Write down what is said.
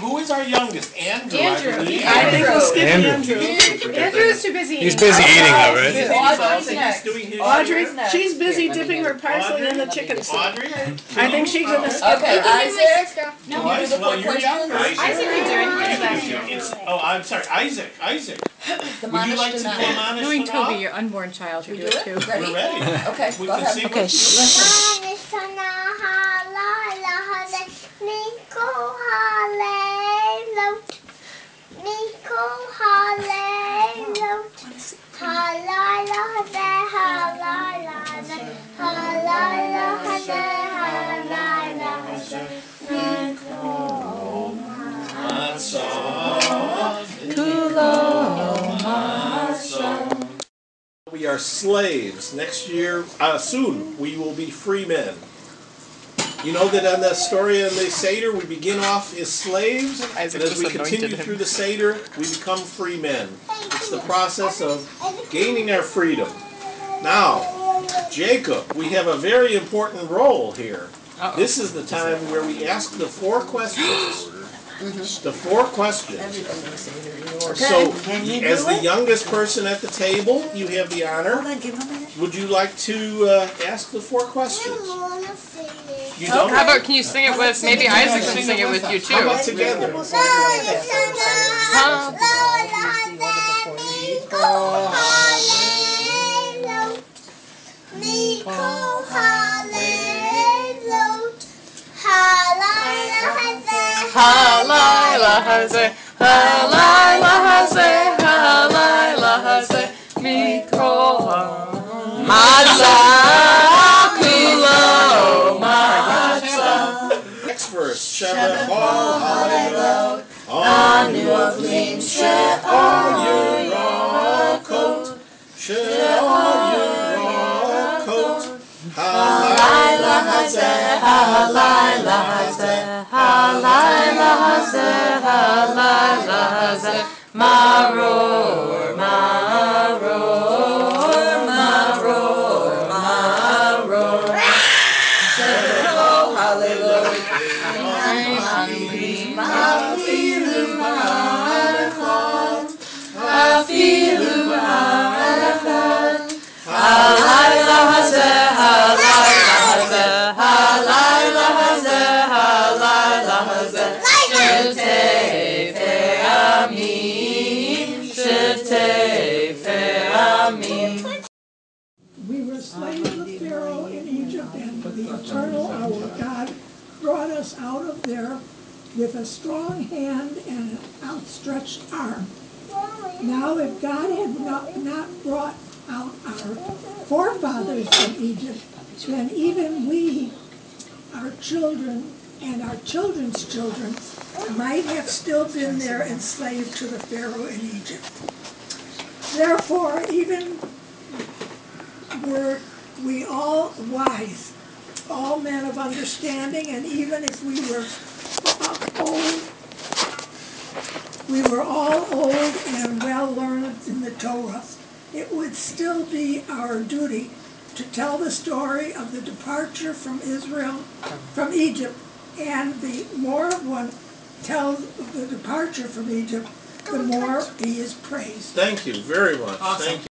who is our youngest? Andrew, Andrew. I believe. I think we'll skip Andrew. Andrew. Andrew's too busy He's eating. busy eating though, right? He's Audrey's also- next. he's doing Audrey, she's busy dipping her parsley in the chicken soup. Audrey? I think she's gonna skip Okay. Isaac, No, can you do the well, four you're younger. questions? Isaac, you're doing it oh, I'm sorry, Isaac, Isaac. The Would you like to do Manish Manish Knowing Tanakh? Toby, your unborn child, We should do do it it? too. Ready? We're ready. Okay, We go can ahead. sing Okay, with you. Listen. We are slaves. Next year, uh, soon, we will be free men. You know that on the story in the Seder, we begin off as slaves, Isaac and as we continue him. through the Seder, we become free men. It's the process of gaining our freedom. Now, Jacob, we have a very important role here. This is the time where we ask the four questions. The four questions. So, as the youngest person at the table, you have the honor. Would you like to uh, ask the four questions? You don't? How about, can you sing it with, maybe Isaac can sing it with you How about too? together? Halayla haze, halayla haze, halayla haze, mikol matzah kulo matzah. Next verse. Shabbat Hallelujah. On your clean shed all your raw coat. Shed all haze, halayla haze, maror, maror, maror, maror. Afilu We were slaves of Pharaoh in Egypt, and for the eternal, our God, brought us out of there with a strong hand and an outstretched arm. Now, if God had not, not brought out our forefathers from Egypt, then even we, our children, and our children's children might have still been there enslaved to the Pharaoh in Egypt. Therefore, even were we all wise, all men of understanding, and even if we were old, we were all old and well learned in the Torah, it would still be our duty to tell the story of the departure from Israel, from Egypt, and the more one tells the departure from Egypt, the more he is praised. Thank you very much. Thank you.